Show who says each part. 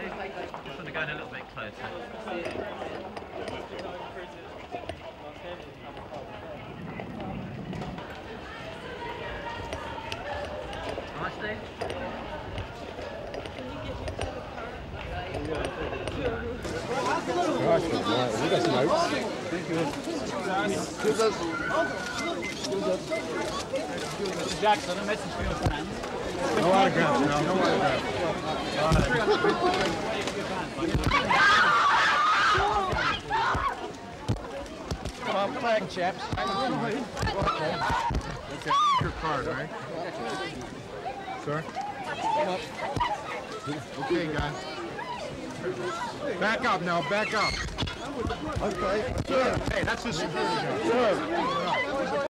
Speaker 1: Gosh, we got some notes.
Speaker 2: Mr. Jackson, a message for your friends.
Speaker 1: No autographs, no, no autographs.
Speaker 3: Come on, flag chaps.
Speaker 1: Okay, your card, all right? Sir? Okay, guys. Back up now, back up.
Speaker 3: Okay. Sir.
Speaker 1: Hey, that's the security guard.
Speaker 3: Sir.